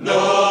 No.